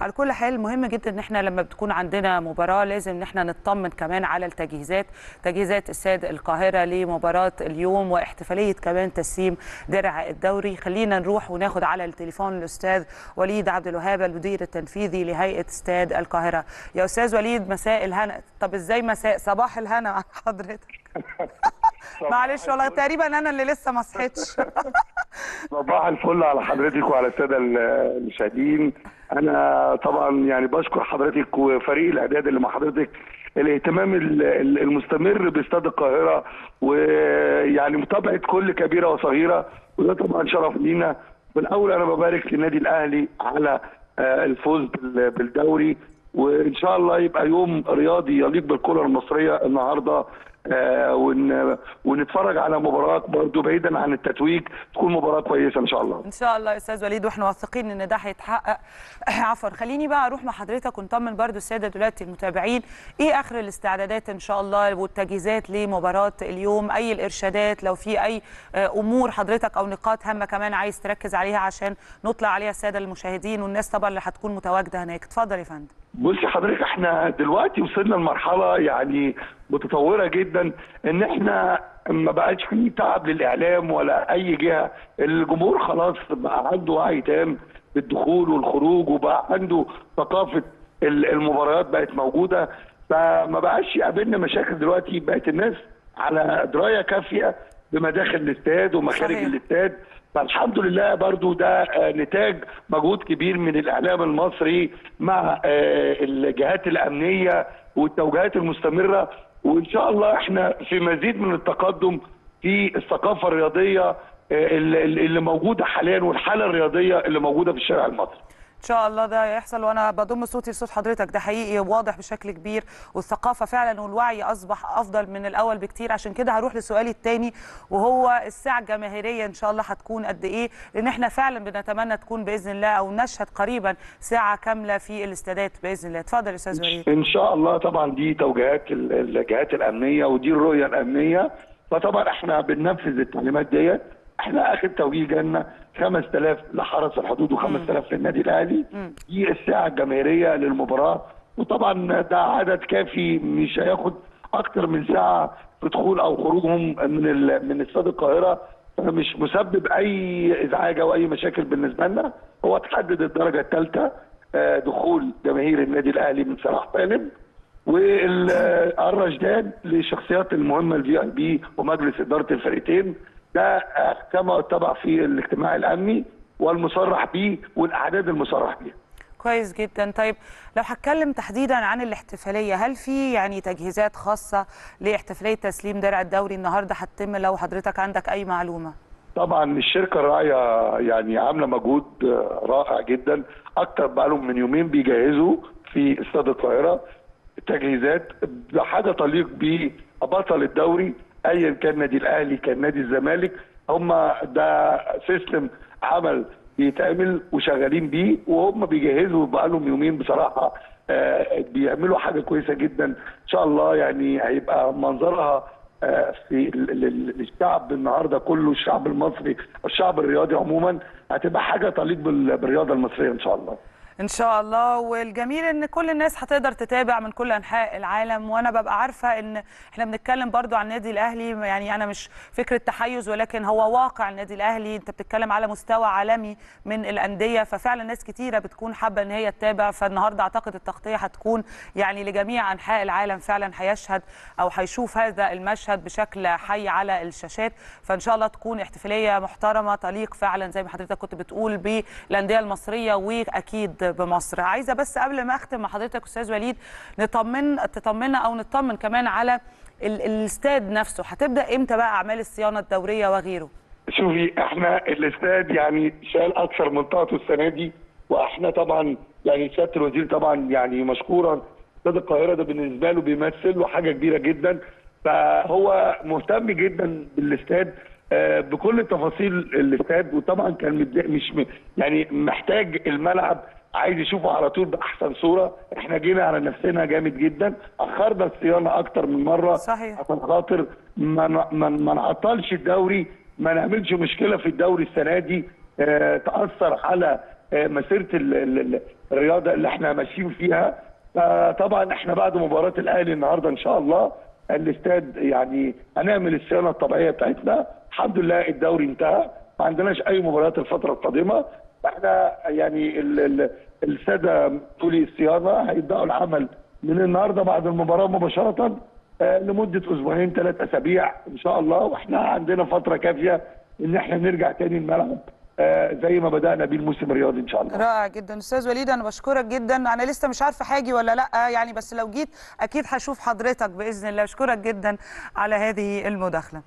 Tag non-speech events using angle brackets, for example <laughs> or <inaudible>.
على كل حال مهم جدا إن إحنا لما بتكون عندنا مباراة لازم إن إحنا نطمن كمان على التجهيزات. تجهيزات استاد القاهرة لمباراة اليوم واحتفالية كمان تسليم درع الدوري. خلينا نروح وناخد على التليفون الأستاذ وليد عبد الوهاب المدير التنفيذي لهيئة استاد القاهرة. يا أستاذ وليد مساء الهنا. طب إزاي مساء؟ صباح الهنا. <laughs> حضرتك. <laughs> معلش والله تقريبا أنا اللي لسه ما صحيتش. <laughs> صباح الفل على حضرتك وعلى السادة المشاهدين. أنا طبعا يعني بشكر حضرتك وفريق الأعداد اللي مع حضرتك الاهتمام ال- ال- المستمر باستاد القاهرة ويعني متابعة كل كبيرة وصغيرة وده طبعا شرف لينا. بالاول أنا ببارك للنادي الأهلي على آه، الفوز بال- بالدوري وإن شاء الله يبقى يوم رياضي يليق بالكرة المصرية النهارده. ونتفرج على مباراة برضو بعيدا عن التتويج تكون مباراة كويسة إن شاء الله. إن شاء الله يا أستاذ وليد وإحنا واثقين إن ده هيتحقق. <clears throat> عفوا خليني بقى أروح مع حضرتك ونطمن برضو السادة دلوقتي المتابعين. إيه آخر الاستعدادات إن شاء الله والتجهيزات لمباراة اليوم؟ أي الإرشادات؟ لو في أي آه، أمور حضرتك أو نقاط هامة كمان عايز تركز عليها عشان نطلع عليها السادة المشاهدين والناس طبعا اللي هتكون متواجدة هناك. اتفضل يا فندم. بصي حضرتك إحنا دلوقتي وصلنا لمرحلة يعني متطورة جدا إن إحنا ما بقاش فيه تعب للإعلام ولا أي جهة. الجمهور خلاص بقى عنده وعي تام بالدخول والخروج وبقى عنده ثقافة ال- المباريات بقت موجودة. فما بقاش يقابلنا مشاكل دلوقتي بقت الناس على دراية كافية بمداخل الاستاد ومخارج. الاستاد. فالحمد لله برضو ده آه، نتاج مجهود كبير من الإعلام المصري مع آه، الجهات الأمنية والتوجيهات المستمرة. وإن شاء الله إحنا في مزيد من التقدم في الثقافة الرياضية آه، اللي موجودة حاليا والحالة الرياضية اللي موجودة في الشارع المصري. إن شاء الله ده يحصل وأنا بضم صوتي لصوت حضرتك. ده حقيقي واضح بشكل كبير والثقافة فعلا والوعي أصبح أفضل من الأول بكتير. عشان كده هروح لسؤالي الثاني وهو الساعة الجماهيرية إن شاء الله هتكون قد إيه؟ لأن إحنا فعلا بنتمنى تكون بإذن الله أو نشهد قريبا ساعة كاملة في الاستادات بإذن الله. اتفضل يا أستاذ وليد. إن شاء الله طبعا دي توجيهات ال- الجهات الأمنية ودي الرؤية الأمنية. فطبعا إحنا بننفذ التعليمات ديت إحنا اخر توجيه جالنا 5000 لحرس الحدود و5000 للنادي الاهلي. دي الساعة الجماهيرية للمباراة. وطبعا ده عدد كافي مش هياخد أكتر من ساعة في دخول أو خروجهم من من استاد القاهرة. مش مسبب أي إزعاج أو أي مشاكل بالنسبة لنا. هو تحدد الدرجة الثالثة آه، دخول جماهير النادي الأهلي من سراح سالم والرشدان للشخصيات المهمة الفي اي بي ومجلس إدارة الفريقين. ده كما اتبع في الاجتماع الأمني والمصرح به والأعداد المصرح بها كويس جدا. طيب لو هتكلم تحديدا عن الاحتفالية هل في يعني تجهيزات خاصة لاحتفالية تسليم درع الدوري النهارده هتتم لو حضرتك عندك أي معلومة؟ طبعا الشركة الراعيه يعني عاملة مجهود رائع جدا. أكتر بقالهم من يومين بيجهزوا في استاد القاهرة تجهيزات بحاجه تليق ببطل الدوري ايا كان نادي الأهلي كان نادي الزمالك هم ده سيستم عمل بيتعمل وشغالين بيه وهم بيجهزوا بقالهم يومين بصراحة آه، بيعملوا حاجة كويسة جدا. إن شاء الله يعني هيبقى منظرها آه، في الشعب النهارده كله الشعب المصري الشعب الرياضي عموما هتبقى حاجة تليق بال- بالرياضة المصرية إن شاء الله. إن شاء الله. والجميل إن كل الناس هتقدر تتابع من كل أنحاء العالم وأنا ببقى عارفة إن إحنا بنتكلم برضو عن النادي الأهلي. يعني أنا مش فكرة تحيز ولكن هو واقع النادي الأهلي. أنت بتتكلم على مستوى عالمي من الأندية ففعلا ناس كتيرة بتكون حابة إن هي تتابع. فالنهاردة أعتقد التغطية هتكون يعني لجميع أنحاء العالم فعلا هيشهد أو هيشوف هذا المشهد بشكل حي على الشاشات. فإن شاء الله تكون احتفالية محترمة تليق فعلا زي ما حضرتك كنت بتقول بالأندية المصرية وأكيد بمصر. عايزة بس قبل ما أختم مع حضرتك أستاذ وليد نطمن تطمنا أو نطمن كمان على ال- الاستاد نفسه. هتبدأ إمتى بقى أعمال الصيانة الدورية وغيره؟ شوفي إحنا الاستاد يعني شال أكثر من طاقته السنة دي وإحنا طبعا يعني سيادة الوزير طبعا يعني مشكورا. استاد القاهرة ده بالنسبة له بيمثل له حاجة كبيرة جدا فهو مهتم جدا بالاستاد آه، بكل تفاصيل الاستاد. وطبعا كان مش يعني محتاج الملعب عايز يشوفه على طول بأحسن صورة. إحنا جينا على نفسنا جامد جدا. أخرنا الصيانة أكتر من مرة. صحيح. عشان خاطر ما ما نعطلش الدوري. ما نعملش مشكلة في الدوري السنة دي. آه، تأثر على آه، مسيرة ال- ال- ال- الرياضة اللي إحنا ماشيين فيها. طبعا إحنا بعد مباراة الأهلي النهارده إن شاء الله الاستاد يعني هنعمل الصيانة الطبيعية بتاعتنا. الحمد لله الدوري انتهى. ما عندناش أي مباريات الفترة القادمة. إحنا يعني ال- ال- السادة مسؤولي الصيانة هيبدأوا العمل من النهارده بعد المباراة مباشرة آه، لمدة أسبوعين ثلاث أسابيع إن شاء الله. وإحنا عندنا فترة كافية إن إحنا نرجع تاني الملعب آه، زي ما بدأنا بيه الموسم الرياضي إن شاء الله. رائع جدا. أستاذ وليد أنا بشكرك جدا. أنا لسه مش عارفة حاجي ولا لأ يعني بس لو جيت أكيد هشوف حضرتك بإذن الله. أشكرك جدا على هذه المداخلة.